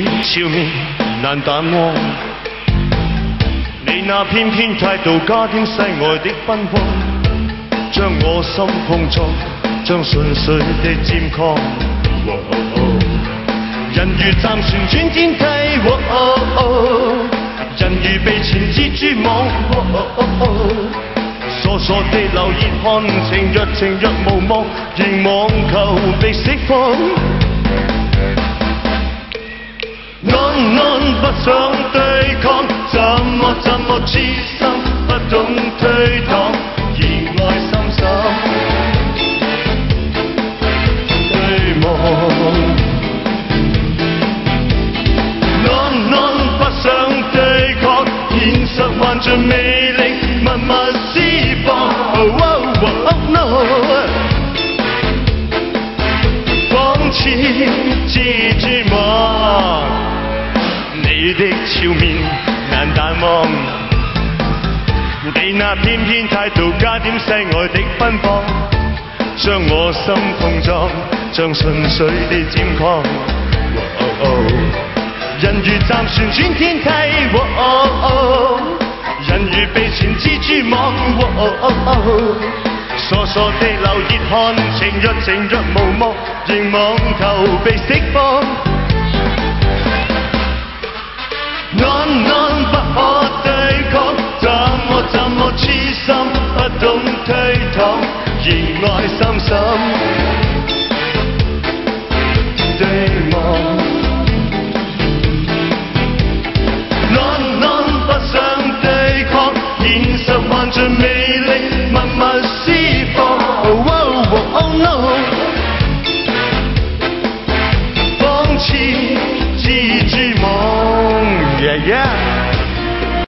的笑面难淡忘，你那翩翩态度加添世外的奔放，将我心碰撞，将纯粹的渐狂。人如暂船转天梯，人如被缠蜘蛛网，傻傻地留意看情若情若无望，愿望求被释放。不想对抗，怎么怎么痴心，不懂推搪，热爱深深对望。No no n 不想对抗，现实还着魅力，默默释放。Oh no 放弃自只梦。你的笑面难淡忘，你那翩翩态度加点世外的芬芳，将我心碰撞，像纯粹的渐狂。Oh o 人如站旋转天梯。Oh o 人如被缠蜘蛛网。Oh o 傻傻地流热汗，情若情若无望，凝望求被释放。这魅力慢慢释放，Oh no，Oh no，放肆痴痴梦，Yeah yeah。